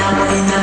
now, now, now.